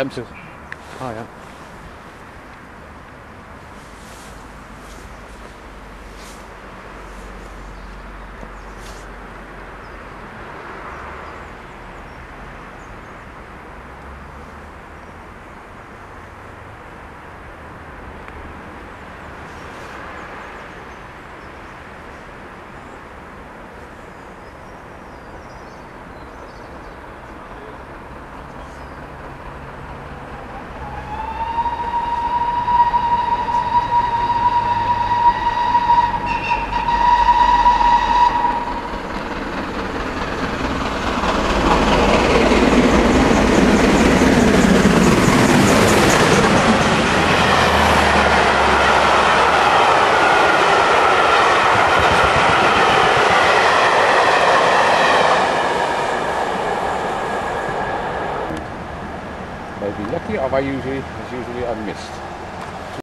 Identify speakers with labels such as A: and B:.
A: Empty. Oh yeah. Maybe lucky, or I usually, it's usually a mist.